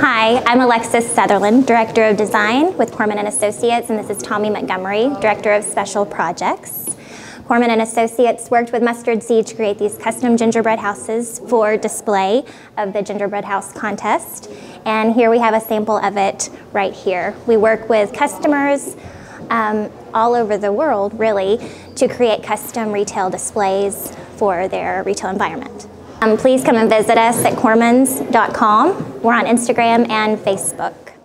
Hi, I'm Alexis Sutherland, Director of Design with Corman & Associates, and this is Tommy Montgomery, Director of Special Projects. Corman & Associates worked with Mustard Seed to create these custom gingerbread houses for display of the Gingerbread House Contest. And here we have a sample of it right here. We work with customers um, all over the world, really, to create custom retail displays for their retail environment. Um, please come and visit us at cormans.com. We're on Instagram and Facebook.